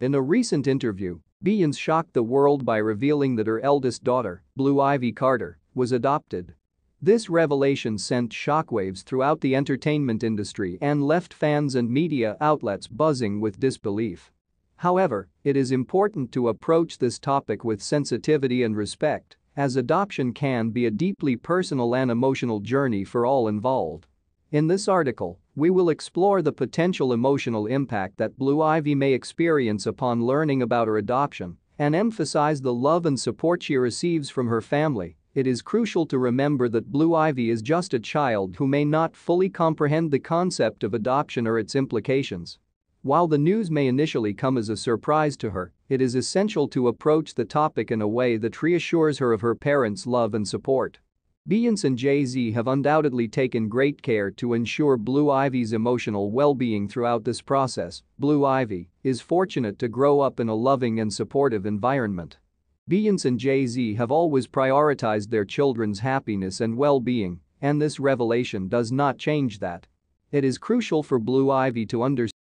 In a recent interview, Beyonce shocked the world by revealing that her eldest daughter, Blue Ivy Carter, was adopted. This revelation sent shockwaves throughout the entertainment industry and left fans and media outlets buzzing with disbelief. However, it is important to approach this topic with sensitivity and respect, as adoption can be a deeply personal and emotional journey for all involved. In this article, we will explore the potential emotional impact that Blue Ivy may experience upon learning about her adoption and emphasize the love and support she receives from her family it is crucial to remember that Blue Ivy is just a child who may not fully comprehend the concept of adoption or its implications. While the news may initially come as a surprise to her, it is essential to approach the topic in a way that reassures her of her parents' love and support. Beyonce and Jay-Z have undoubtedly taken great care to ensure Blue Ivy's emotional well-being throughout this process. Blue Ivy is fortunate to grow up in a loving and supportive environment. Beyonce and Jay-Z have always prioritized their children's happiness and well-being, and this revelation does not change that. It is crucial for Blue Ivy to understand